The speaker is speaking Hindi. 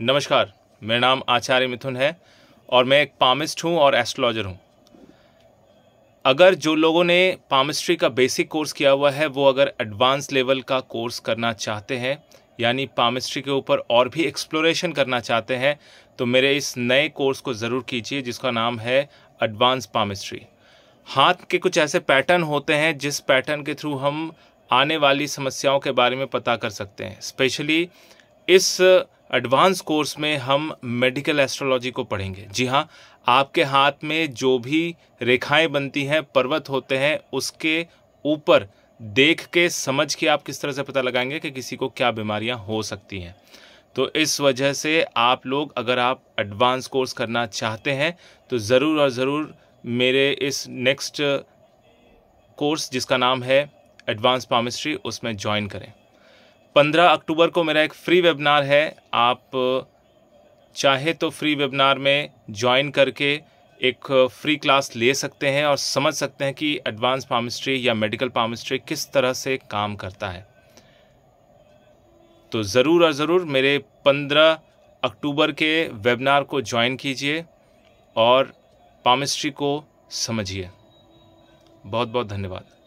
नमस्कार, मेरा नाम आचार्य मिथुन है और मैं एक पामिस्ट हूँ और एस्ट्रोलॉजर हूँ। अगर जो लोगों ने पामिस्ट्री का बेसिक कोर्स किया हुआ है, वो अगर एडवांस लेवल का कोर्स करना चाहते हैं, यानी पामिस्ट्री के ऊपर और भी एक्सप्लोरेशन करना चाहते हैं तो मेरे इस नए कोर्स को ज़रूर कीजिए, जिसका नाम है एडवांस पामिस्ट्री हाथ के कुछ ऐसे पैटर्न होते हैं, जिस पैटर्न के थ्रू हम आने वाली समस्याओं के बारे में पता कर सकते हैं। स्पेशली इस एडवांस कोर्स में हम मेडिकल एस्ट्रोलॉजी को पढ़ेंगे। जी हाँ आपके हाथ में जो भी रेखाएँ बनती हैं, पर्वत होते हैं, उसके ऊपर देख के समझ के आप किस तरह से पता लगाएँगे कि किसी को क्या बीमारियाँ हो सकती हैं। तो इस वजह से आप लोग अगर आप एडवांस कोर्स करना चाहते हैं तो ज़रूर और ज़रूर मेरे इस नेक्स्ट कोर्स, जिसका नाम है एडवांस पामिस्ट्री, उसमें ज्वाइन करें। पंद्रह अक्टूबर को मेरा एक फ्री वेबिनार है। आप, चाहे तो फ्री वेबिनार में ज्वाइन करके एक फ्री क्लास ले सकते हैं और समझ सकते हैं कि एडवांस पामिस्ट्री या मेडिकल पामिस्ट्री किस तरह से काम करता है। तो ज़रूर और ज़रूर मेरे पंद्रह अक्टूबर के वेबिनार को ज्वाइन कीजिए और पामिस्ट्री को समझिए। बहुत बहुत धन्यवाद।